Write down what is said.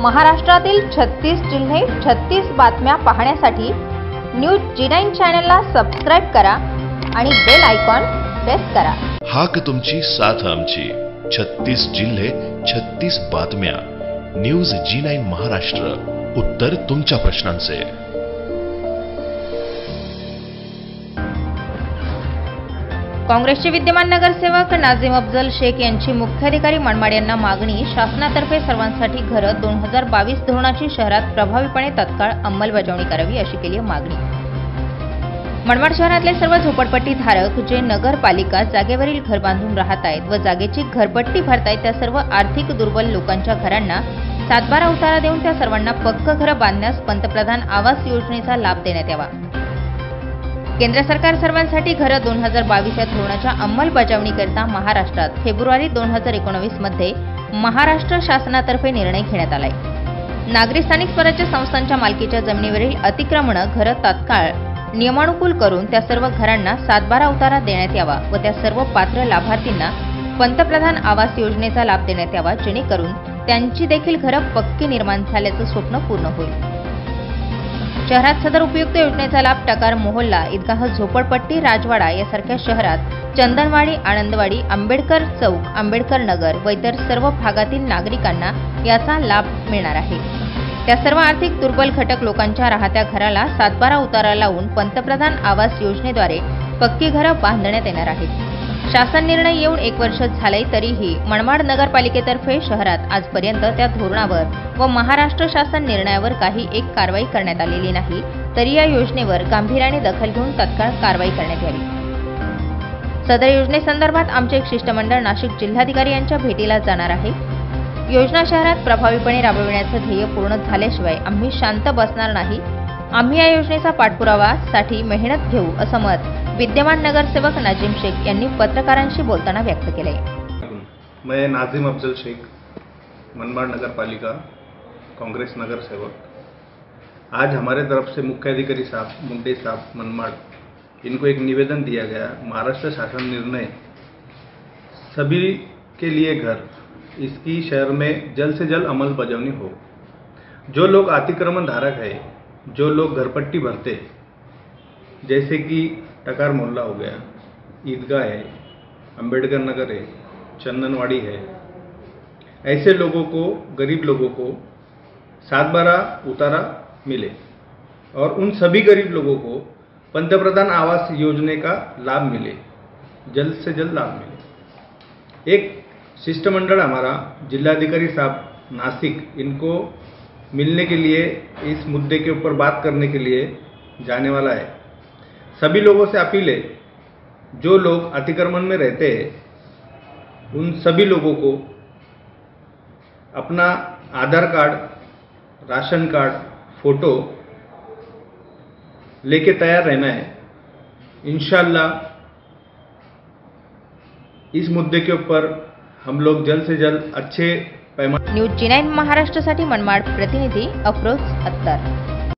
महाराष्ट्रातील छत्तीस जिल्हे छत्तीस बातम्या पाहण्यासाठी न्यूज जी नाईन चॅनलला सबस्क्राईब करा आणि बेल आयकॉन प्रेस करा. हाक तुमची साथ आमची. छत्तीस जिल्हे छत्तीस बातम्या. News G nine Maharashtra. उत्तर तुमच्या प्रश्नांचे. काँग्रेसचे विद्यमान नगरसेवक नाझिम अफजल शेख यांची मुख्याधिकारी मनमाड यांना मागणी शासनातर्फे सर्वांसाठी घरं दोन हजार बावीस धोरणाची शहरात प्रभावीपणे तत्काळ अंमलबजावणी करावी अशी केली आहे मागणी. मनमाड शहरातले सर्व झोपडपट्टी धारक जे नगरपालिका जागेवरील घर बांधून राहत आहेत व जागेची घरपट्टी भरतायत त्या सर्व आर्थिक दुर्बल लोकांच्या घरांना सातबारा उतारा देऊन त्या सर्वांना पक्क घरं बांधण्यास पंतप्रधान आवास योजनेचा लाभ देण्यात यावा. केंद्र सरकार सर्वांसाठी घरं दोन हजार बावीस या धोरणाच्या अंमलबजावणीकरिता महाराष्ट्रात फेब्रुवारी दोन हजार एकोणवीसमध्ये महाराष्ट्र शासनातर्फे निर्णय घेण्यात आलाय. नागरी स्थानिक स्वराज्य संस्थांच्या मालकीच्या जमिनीवरील अतिक्रमणं घरं तात्काळ नियमानुकूल करून त्या सर्व घरांना सातबारा उतारा देण्यात यावा व त्या सर्व पात्र लाभार्थींना पंतप्रधान आवास योजनेचा लाभ देण्यात यावा जेणेकरून त्यांची देखील घरं पक्की निर्माण झाल्याचं स्वप्न पूर्ण होईल. शहरात सदर उपयुक्त योजनेचा लाभ टकार मोहल्ला ईदगाह झोपडपट्टी राजवाडा यासारख्या शहरात चंदनवाडी आनंदवाडी आंबेडकर चौक आंबेडकर नगर व इतर सर्व भागातील नागरिकांना याचा लाभ मिळणार आहे. त्या सर्व आर्थिक दुर्बल घटक लोकांच्या राहत्या घराला सातबारा उतारा लावून पंतप्रधान आवास योजनेद्वारे पक्की घरं बांधण्यात येणार आहेत. शासन निर्णय येऊन एक वर्ष झाले तरीही मनमाड नगरपालिकेतर्फे शहरात आजपर्यंत त्या धोरणावर व महाराष्ट्र शासन निर्णयावर काही एक कारवाई करण्यात आलेली नाही तरी या योजनेवर गांभीर्याने दखल घेऊन तत्काळ कारवाई करण्यात यावी. सदर योजनेसंदर्भात आमचे एक शिष्टमंडळ नाशिक जिल्हाधिकारी यांच्या भेटीला जाणार आहे. योजना शहरात प्रभावीपणे राबविण्याचं ध्येय पूर्ण झाल्याशिवाय आम्ही शांत बसणार नाही. आम्ही या योजनेचा पाठपुरावा साठी मेहनत घेऊ असं मत विद्यमान नगरसेवक नाजिम शेख यांनी पत्रकारांशी बोलताना व्यक्त केले. मैं नाजिम अफजल शेख, मनमाड़ नगर पालिका कांग्रेस नगर सेवक. आज हमारे तरफ़ से मुख्याधिकारी साहब, मुंडे साहब, मनमाड़, इनको एक निवेदन दिया गया, महाराष्ट्र शासन निर्णय, सभी के लिए घर, इसकी शहर में जल्द से जल्द अमल बजावनी हो। जो लोग अतिक्रमण धारक है, जो लोग घरपट्टी भरते, जैसे कि टकार मोहल्ला हो गया, ईदगाह है, अंबेडकर नगर है, चंदनवाड़ी है। ऐसे लोगों को, गरीब लोगों को सात बारह उतारा मिले और उन सभी गरीब लोगों को पंतप्रधान आवास योजना का लाभ मिले, जल्द से जल्द लाभ मिले। एक शिष्टमंडल हमारा, जिलाधिकारी साहब नासिक, इनको मिलने के लिए, इस मुद्दे के ऊपर बात करने के लिए जाने वाला है। सभी लोगों से अपील है जो लोग अतिक्रमण में रहते हैं, उन सभी लोगों को अपना Aadhaar card, ration card, photo लेके तैयार रहना है। इंशाल्लाह, इस मुद्दे के ऊपर हम लोग जल्द से जल्द अच्छे पैमाने न्यूज़ जी नाईन महाराष्ट्रासाठी मनमाड प्रतिनिधी अफरोज अत्तर